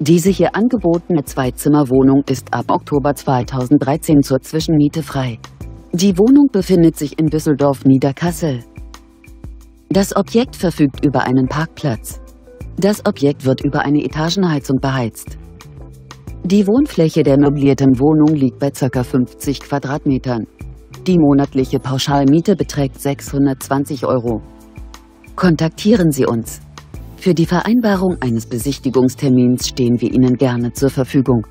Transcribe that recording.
Diese hier angebotene Zweizimmerwohnung ist ab Oktober 2013 zur Zwischenmiete frei. Die Wohnung befindet sich in Düsseldorf-Niederkassel. Das Objekt verfügt über einen Parkplatz. Das Objekt wird über eine Etagenheizung beheizt. Die Wohnfläche der möblierten Wohnung liegt bei ca. 50 Quadratmetern. Die monatliche Pauschalmiete beträgt 620 Euro. Kontaktieren Sie uns. Für die Vereinbarung eines Besichtigungstermins stehen wir Ihnen gerne zur Verfügung.